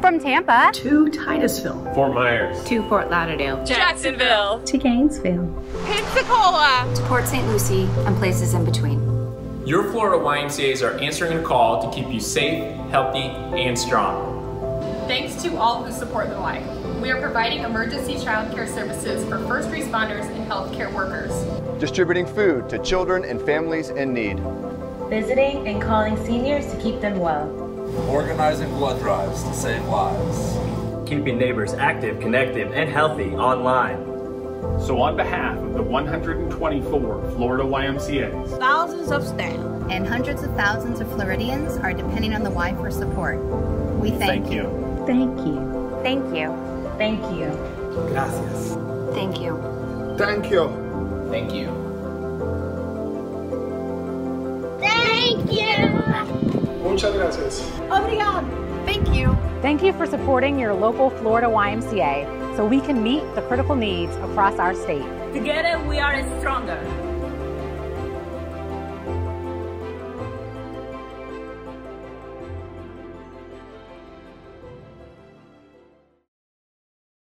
From Tampa to Titusville, Fort Myers to Fort Lauderdale, Jacksonville to Gainesville, Pensacola to Port St. Lucie and places in between. Your Florida YMCAs are answering a call to keep you safe, healthy, and strong. Thanks to all who support the Y. We are providing emergency childcare services for first responders and healthcare workers. Distributing food to children and families in need. Visiting and calling seniors to keep them well. Organizing blood drives to save lives. Keeping neighbors active, connected, and healthy online. So on behalf of the 124 Florida YMCAs, thousands of staff, and hundreds of thousands of Floridians are depending on the Y for support. We thank, thank you. Thank you. Thank you. Thank you. Gracias. Thank you. Thank you. Thank you. Thank you. Muchas gracias. Obrigado. Thank you. Thank you for supporting your local Florida YMCA so we can meet the critical needs across our state. Together we are stronger.